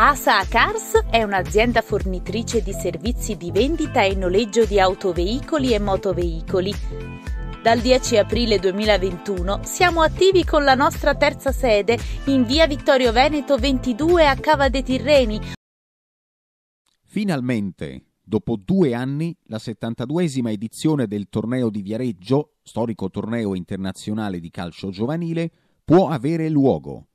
ASA Cars è un'azienda fornitrice di servizi di vendita e noleggio di autoveicoli e motoveicoli. Dal 10 aprile 2021 siamo attivi con la nostra terza sede in via Vittorio Veneto 22 a Cava dei Tirreni. Finalmente, dopo due anni, la 72esima edizione del torneo di Viareggio, storico torneo internazionale di calcio giovanile, può avere luogo.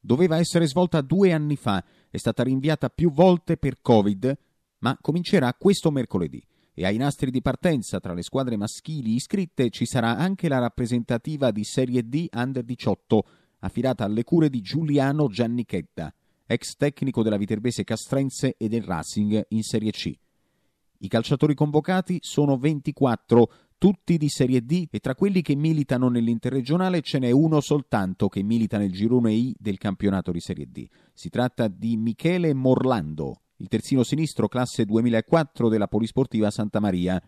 Doveva essere svolta due anni fa è stata rinviata più volte per Covid, ma comincerà questo mercoledì e ai nastri di partenza tra le squadre maschili iscritte ci sarà anche la rappresentativa di Serie D Under 18, affidata alle cure di Giuliano Giannichetta, ex tecnico della Viterbese Castrense e del Racing in Serie C. I calciatori convocati sono 24, tutti di Serie D e tra quelli che militano nell'interregionale ce n'è uno soltanto che milita nel girone I del campionato di Serie D. Si tratta di Michele Morlando, il terzino sinistro classe 2004 della Polisportiva Santa Maria.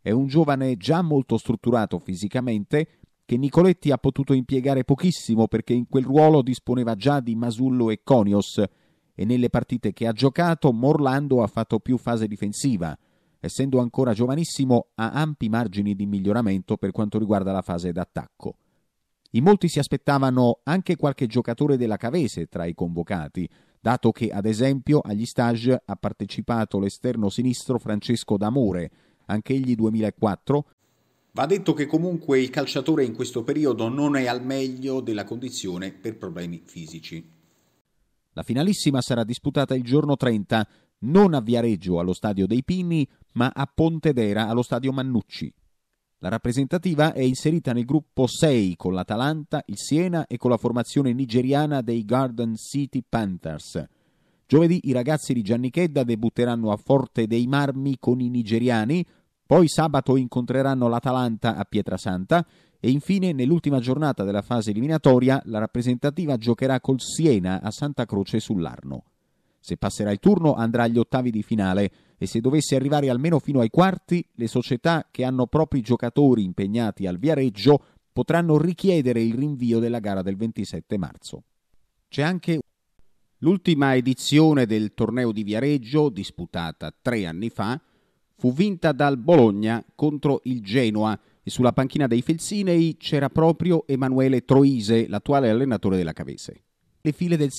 È un giovane già molto strutturato fisicamente che Nicoletti ha potuto impiegare pochissimo perché in quel ruolo disponeva già di Masullo e Conios e nelle partite che ha giocato Morlando ha fatto più fase difensiva essendo ancora giovanissimo, ha ampi margini di miglioramento per quanto riguarda la fase d'attacco. In molti si aspettavano anche qualche giocatore della Cavese tra i convocati, dato che, ad esempio, agli stage ha partecipato l'esterno sinistro Francesco D'Amore, anch'egli 2004. Va detto che comunque il calciatore in questo periodo non è al meglio della condizione per problemi fisici. La finalissima sarà disputata il giorno 30, non a Viareggio allo stadio dei Pinni, ma a Pontedera allo stadio Mannucci. La rappresentativa è inserita nel gruppo 6 con l'Atalanta, il Siena e con la formazione nigeriana dei Garden City Panthers. Giovedì i ragazzi di Gianni Chedda debutteranno a Forte dei Marmi con i nigeriani, poi sabato incontreranno l'Atalanta a Pietrasanta e infine nell'ultima giornata della fase eliminatoria la rappresentativa giocherà col Siena a Santa Croce sull'Arno. Se passerà il turno andrà agli ottavi di finale e se dovesse arrivare almeno fino ai quarti, le società che hanno propri giocatori impegnati al Viareggio potranno richiedere il rinvio della gara del 27 marzo. C'è anche l'ultima edizione del torneo di Viareggio, disputata tre anni fa, fu vinta dal Bologna contro il Genoa e sulla panchina dei Felsinei c'era proprio Emanuele Troise, l'attuale allenatore della Cavese. Le file del